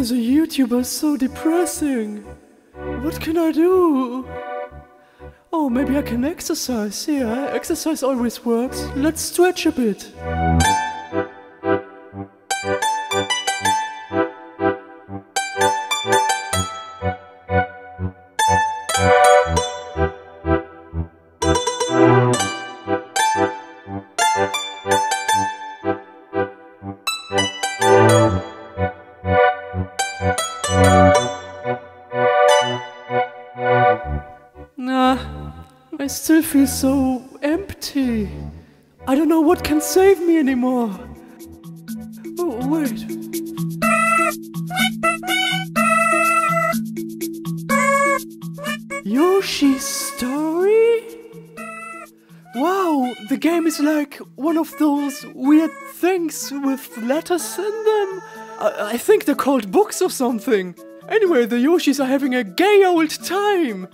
As a YouTuber is so depressing. What can I do? Oh, maybe I can exercise. Yeah, exercise always works. Let's stretch a bit. Still feel so empty. I don't know what can save me anymore. Oh, wait. Yoshi's story? Wow, the game is like one of those weird things with letters in them. I, I think they're called books or something. Anyway, the Yoshis are having a gay old time.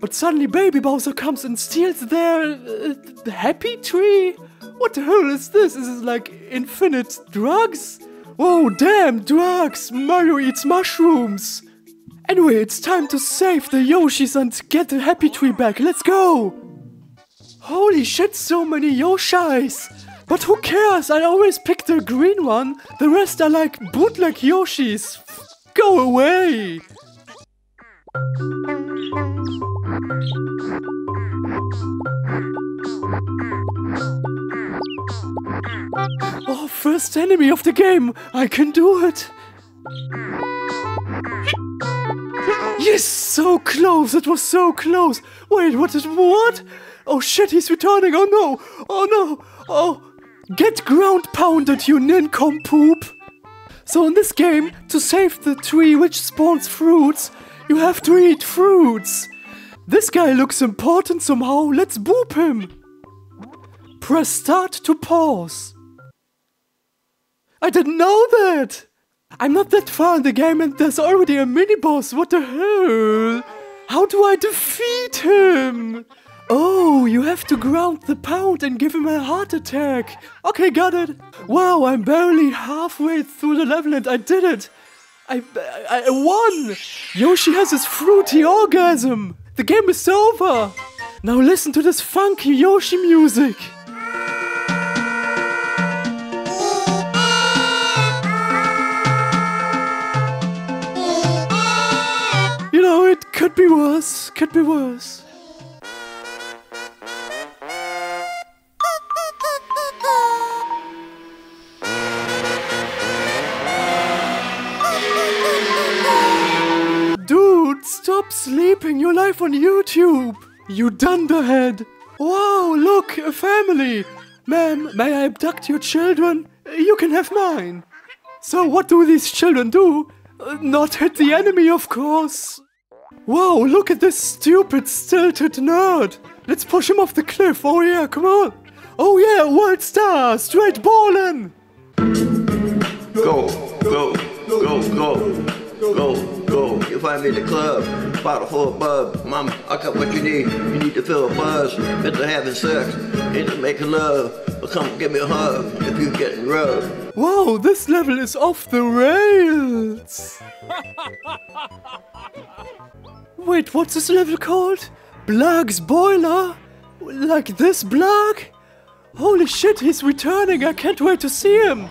But suddenly Baby Bowser comes and steals their uh, happy tree. What the hell is this? Is it like infinite drugs? Whoa, damn, drugs! Mario eats mushrooms! Anyway, it's time to save the Yoshis and get the happy tree back. Let's go! Holy shit, so many Yoshis! But who cares? I always pick the green one. The rest are like bootleg Yoshis. Go away! Oh, first enemy of the game! I can do it! Yes, so close! It was so close! Wait, what is what? Oh shit, he's returning! Oh no! Oh no! Oh! Get ground pounded, you nincompoop! So in this game, to save the tree which spawns fruits, you have to eat fruits! This guy looks important somehow, let's boop him! Press start to pause. I didn't know that! I'm not that far in the game and there's already a mini boss, what the hell? How do I defeat him? Oh, you have to ground the pound and give him a heart attack. Okay, got it. Wow, I'm barely halfway through the level and I did it. I, I, I won! Yoshi has his fruity orgasm! The game is over! Now listen to this funky Yoshi music! You know, it could be worse, could be worse. Sleeping. your life on YouTube. You dunderhead. Wow, look, a family. Ma'am, may I abduct your children? You can have mine. So, what do these children do? Uh, not hit the enemy, of course. Whoa, look at this stupid, stilted nerd. Let's push him off the cliff. Oh, yeah, come on. Oh, yeah, world star, straight ballin'. Go, go, go, go, go, go. You find me in the club, bottle full of bub. Mama, I got what you need. You need to feel a buzz. Into having sex, into making love. But come give me a hug if you're getting rough. Whoa, this level is off the rails. Wait, what's this level called? Blargg's Boiler? Like this Blargg? Holy shit, he's returning. I can't wait to see him.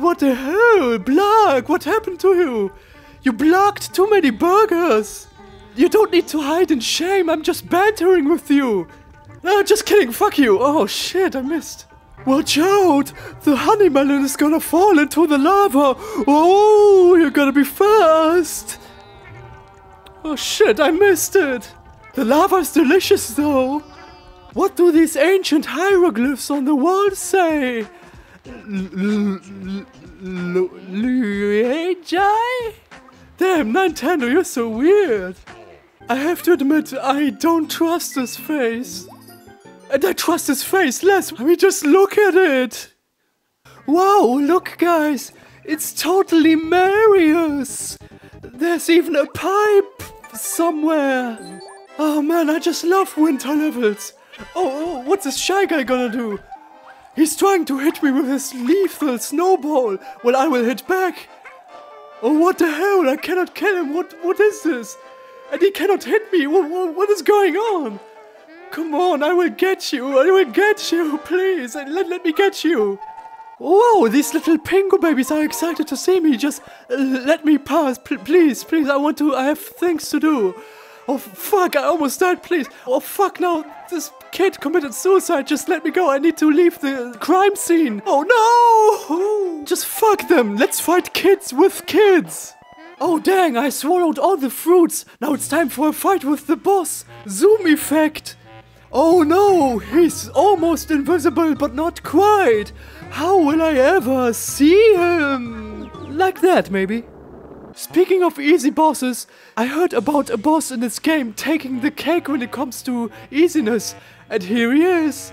What the hell? Blargg, what happened to you? You blocked too many burgers. You don't need to hide in shame. I'm just bantering with you. No, just kidding. Fuck you. Oh shit, I missed. Watch out! The honey melon is gonna fall into the lava! Oh, you're gonna be fast! Oh shit, I missed it! The lava's delicious though! What do these ancient hieroglyphs on the wall say? Luigi? Damn, Nintendo, you're so weird! I have to admit, I don't trust this face. And I trust his face less. I mean, just look at it. Wow, look, guys. It's totally Marius. There's even a pipe somewhere. Oh man, I just love winter levels. Oh, oh, what's this shy guy gonna do? He's trying to hit me with his lethal snowball. Well, I will hit back. Oh, what the hell? I cannot kill him. What? What is this? And he cannot hit me. What, what, what is going on? Come on, I will get you. I will get you. Please, let, let me get you. Whoa, these little pingu babies are excited to see me. Just uh, let me pass. P please, please. I want to. I have things to do. Oh, fuck. I almost died. Please. Oh, fuck. Now, this kid committed suicide. Just let me go. I need to leave the crime scene. Oh, no. Just fuck them. Let's fight kids with kids. Oh dang, I swallowed all the fruits. Now it's time for a fight with the boss. Zoom effect. Oh no, he's almost invisible, but not quite. How will I ever see him? Like that, maybe. Speaking of easy bosses, I heard about a boss in this game taking the cake when it comes to easiness. And here he is.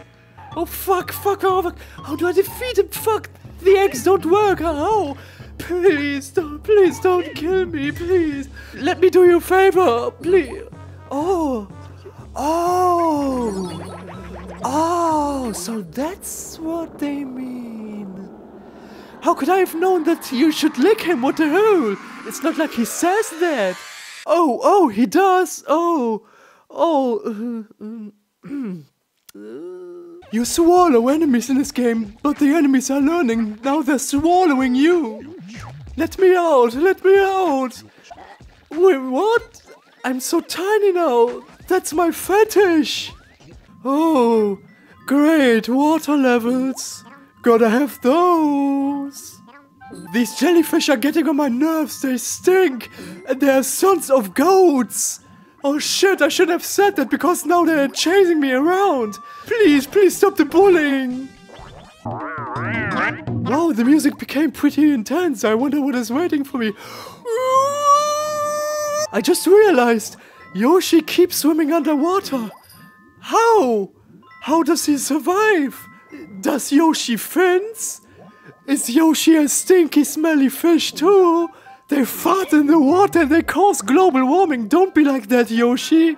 Oh fuck, fuck, oh fuck. How do I defeat him? Fuck, the eggs don't work. How? Please don't, please don't kill me, please. Let me do you a favor, please. Oh, oh, oh, so that's what they mean. How could I have known that you should lick him? What the hell? It's not like he says that. Oh, oh, he does. Oh, oh. Uh, you swallow enemies in this game, but the enemies are learning. Now they're swallowing you. Let me out! Let me out! Wait, what? I'm so tiny now. That's my fetish. Oh, great water levels. Gotta have those. These jellyfish are getting on my nerves. They stink. And they're sons of goats. Oh shit, I shouldn't have said that because now they're chasing me around. Please, please stop the bullying. Wow, the music became pretty intense. I wonder what is waiting for me. I just realized Yoshi keeps swimming underwater. How? How does he survive? Does Yoshi fins? Is Yoshi a stinky, smelly fish too? They fart in the water and they cause global warming. Don't be like that, Yoshi.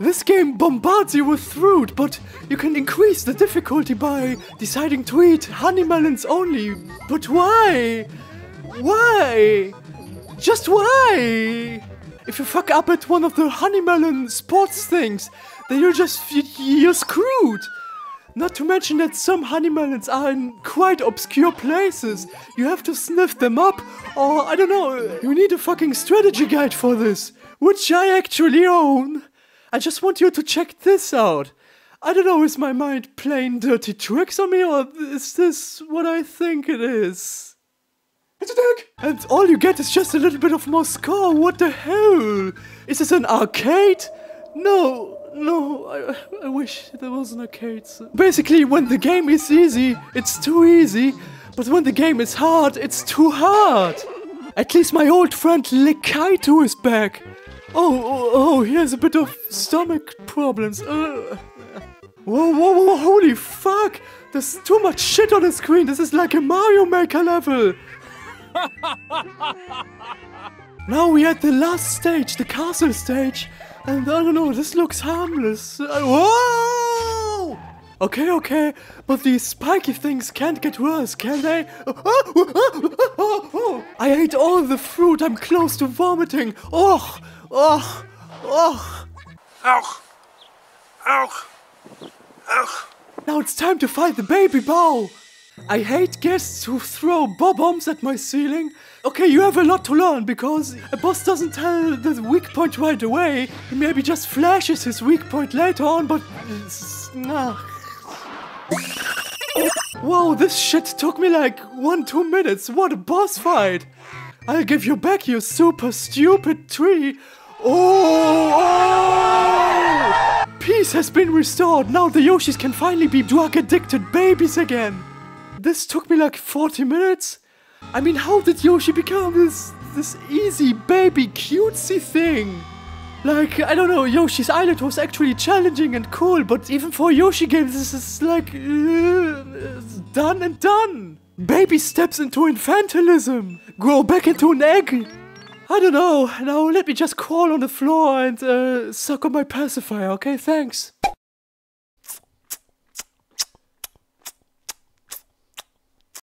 This game bombards you with fruit, but you can increase the difficulty by deciding to eat honey melons only. But why? Why? Just why? If you fuck up at one of the honey melon sports things, then you're just you're screwed. Not to mention that some honey melons are in quite obscure places. You have to sniff them up, or I don't know, you need a fucking strategy guide for this, which I actually own. I just want you to check this out. I don't know, is my mind playing dirty tricks on me, or is this what I think it is? It's a dick! And all you get is just a little bit of more score. What the hell? Is this an arcade? No, no, I, I wish there was an arcade. Basically, when the game is easy, it's too easy. But when the game is hard, it's too hard. At least my old friend Lakitu is back. Oh, oh, oh, he has a bit of stomach problems. Uh, whoa, whoa, whoa, holy fuck! There's too much shit on the screen. This is like a Mario Maker level. now we're at the last stage, the castle stage. And I don't know, this looks harmless. Uh, whoa! Okay, okay, but these spiky things can't get worse, can they? I ate all the fruit, I'm close to vomiting. Oh, oh, oh. Ouch! Ouch! Ouch! Now it's time to fight the baby bow. I hate guests who throw Bob-ombs at my ceiling. Okay, you have a lot to learn because a boss doesn't tell the weak point right away. He maybe just flashes his weak point later on, but... Uh, nah. Whoa, this shit took me like one, two minutes. What a boss fight. I'll give you back, you super stupid tree. Oh! oh! Peace has been restored. Now the Yoshis can finally be drug-addicted babies again. This took me like 40 minutes. I mean, how did Yoshi become this this easy baby cutesy thing? Like, I don't know, Yoshi's Island was actually challenging and cool, but even for Yoshi games, this is like uh, done and done. Baby steps into infantilism, grow back into an egg. I don't know. Now let me just crawl on the floor and uh, suck on my pacifier. Okay, thanks.